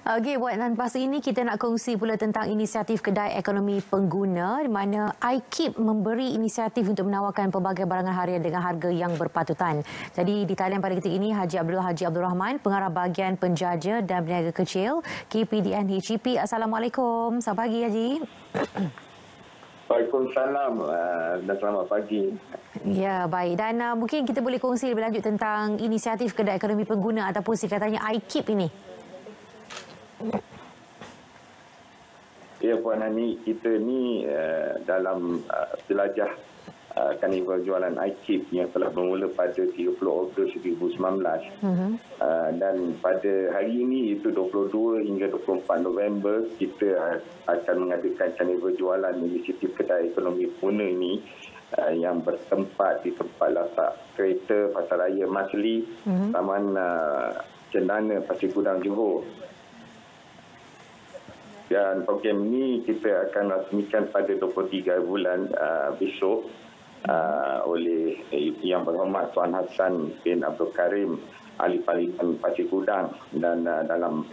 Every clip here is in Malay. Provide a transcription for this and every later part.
Okey, buat masa ini kita nak kongsi pula tentang inisiatif kedai ekonomi pengguna di mana iKeep memberi inisiatif untuk menawarkan pelbagai barangan harian dengan harga yang berpatutan. Jadi di talian pada ketika ini Haji Abdullah Haji Abdul Rahman, pengarah bahagian penjaja dan berniaga kecil KPDN HCP. Assalamualaikum. Selamat pagi Haji. Waalaikumsalam uh, dan selamat pagi. Ya, baik. Dan uh, mungkin kita boleh kongsi lebih lanjut tentang inisiatif kedai ekonomi pengguna ataupun singkatannya iKeep ini. Ya Puan Hani, kita ni uh, dalam uh, jelajah uh, karnival jualan iKeep yang telah bermula pada 30 Ogos 2019 uh-huh. uh, dan pada hari ini itu 22 hingga 24 November kita akan mengadakan karnival jualan inisiatif kedai ekonomi Pune ini uh, yang bertempat di tempat latak kereta Pasaraya Masli, uh-huh. Taman uh, Cendana Pasir Gudang Johor dan program ini kita akan rasmikan pada 23 bulan uh, besok uh, oleh eh, yang berhormat Tuan Hassan bin Abdul Karim Ahli Parlimen Pasir Gudang dan uh, dalam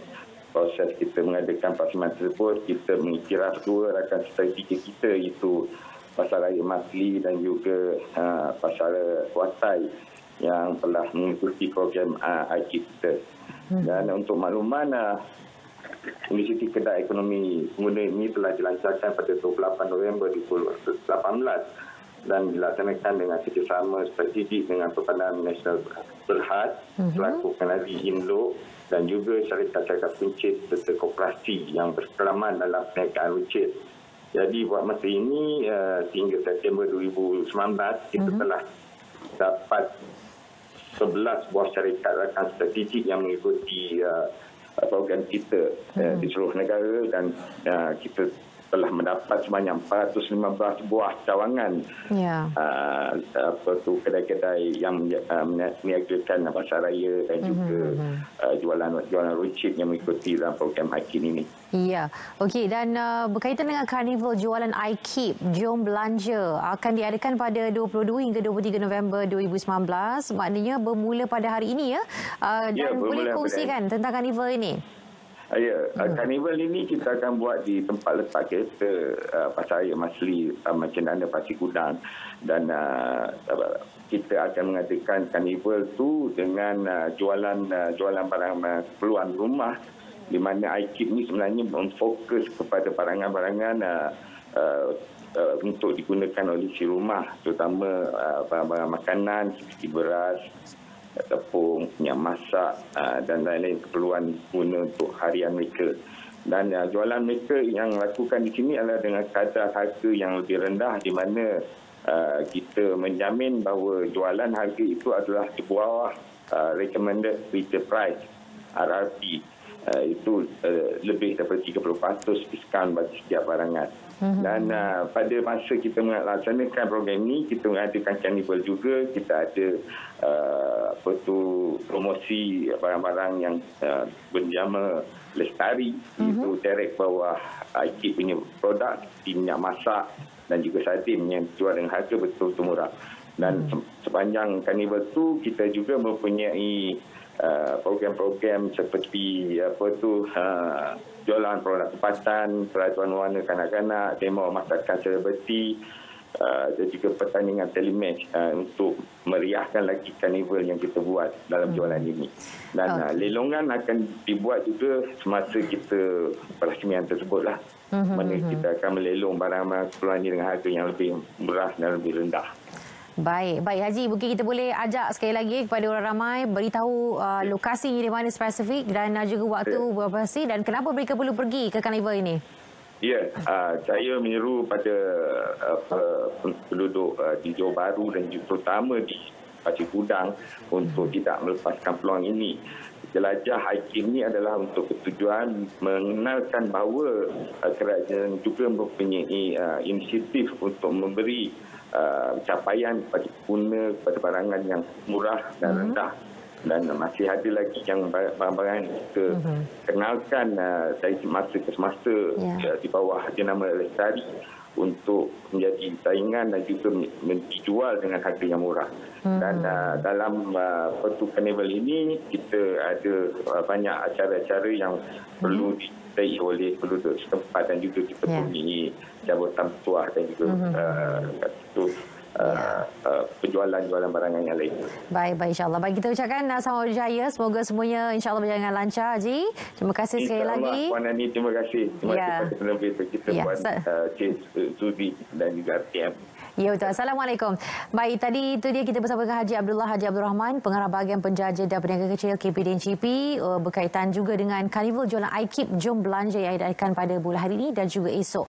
proses kita mengadakan persiapan tersebut kita mengiktiraf dua rakan strategi kita iaitu Pasar Raya Masli dan juga uh, Pasar Watai yang telah mengikuti program uh, IT kita. Hmm. Dan untuk makluman uh, Inisiatif Kedai Ekonomi Pengguna ini telah dilancarkan pada 28 November 2018 dan dilaksanakan dengan kerjasama strategik dengan Perbankan Nasional Berhad uh-huh. selaku Kanadi Inlo dan juga syarikat-syarikat pencit serta koperasi yang berpengalaman dalam perniagaan runcit. Jadi buat masa ini uh, sehingga September 2019 kita uh-huh. telah dapat 11 buah syarikat rakan strategik yang mengikuti uh, program kita hmm. di seluruh negara dan uh, kita telah mendapat sebanyak 415 buah cawangan ya. uh, apa tu kedai-kedai yang uh, meniagakan pasar raya dan mm-hmm. juga uh, jualan jualan runcit yang mengikuti dalam program IKEEP ini. Ya, okey dan uh, berkaitan dengan karnival jualan IKEEP Jom Belanja akan diadakan pada 22 hingga 23 November 2019 maknanya bermula pada hari ini ya. Uh, dan ya, boleh kongsikan tentang karnival ini. Ya, hmm. karnival ini kita akan buat di tempat letak kereta uh, Pasar Raya Masli uh, macam mana Pasir Gudang. Dan uh, kita akan mengadakan karnival tu dengan uh, jualan uh, jualan barang uh, keperluan rumah. Di mana IKIP ni sebenarnya fokus kepada barangan-barangan uh, uh, uh, untuk digunakan oleh si rumah. Terutama uh, barang-barang makanan seperti beras, tepung, minyak masak uh, dan lain-lain keperluan guna untuk harian mereka. Dan uh, jualan mereka yang lakukan di sini adalah dengan kadar harga yang lebih rendah di mana uh, kita menjamin bahawa jualan harga itu adalah di bawah recommended retail price RRP uh, itu uh, lebih daripada 30% diskaun bagi setiap barangan. Mm-hmm. Dan uh, pada masa kita melaksanakan program ini, kita mengadakan carnival juga. Kita ada uh, apa tu, promosi barang-barang yang uh, berjama lestari. Mm-hmm. Itu direct bawah IKIP punya produk, minyak masak dan juga sardin yang jual dengan harga betul-betul murah. Dan mm-hmm. Sepanjang carnival itu, kita juga mempunyai Uh, program-program seperti apa tu uh, jualan produk tempatan, peracuan warna kanak-kanak, demo masakan selebriti uh, dan juga pertandingan telematch uh, untuk meriahkan lagi karnival yang kita buat dalam jualan ini. Dan uh, lelongan akan dibuat juga semasa kita perasmian tersebutlah. Uh-huh, mana uh-huh. kita akan melelong barang-barang keperluan dengan harga yang lebih murah dan lebih rendah. Baik, baik Haji, mungkin kita boleh ajak sekali lagi kepada orang ramai beritahu uh, lokasinya di mana spesifik dan uh, juga waktu ya. beroperasi dan kenapa mereka perlu pergi ke karnival ini? Ya, uh, saya menyeru pada uh, penduduk uh, di Johor Bahru dan terutama di Pasir Gudang untuk tidak melepaskan peluang ini. Jelajah hiking ini adalah untuk tujuan mengenalkan bahawa uh, kerajaan juga mempunyai uh, inisiatif untuk memberi uh, capaian bagi pengguna kepada barangan yang murah dan uh-huh. rendah dan masih ada lagi yang barang-barang kita uh-huh. kenalkan uh, dari semasa ke semasa yeah. uh, di bawah jenama Lestari untuk menjadi saingan dan juga dijual dengan harga yang murah. Hmm. Dan uh, dalam uh, Pertu Carnival ini kita ada uh, banyak acara-acara yang hmm. perlu disertai oleh penduduk setempat dan juga dipenuhi yeah. jabatan tuah dan juga hmm. uh, itu Uh, uh, penjualan-jualan barangan yang lain. Baik, baik insyaAllah. Baik, kita ucapkan uh, selamat berjaya. Semoga semuanya insyaAllah berjalan dengan lancar, Haji. Terima kasih sekali lagi. Puan Ani, terima kasih. Terima ya. kasih kepada penerbit kita, ya. Puan uh, Cik Suzi dan juga RTM. Ya betul. Assalamualaikum. Baik, tadi itu dia kita bersama dengan Haji Abdullah Haji Abdul Rahman, pengarah bahagian penjaja dan peniaga kecil KPDNCP berkaitan juga dengan Karnival Jualan iKeep Jom Belanja yang diadakan pada bulan hari ini dan juga esok.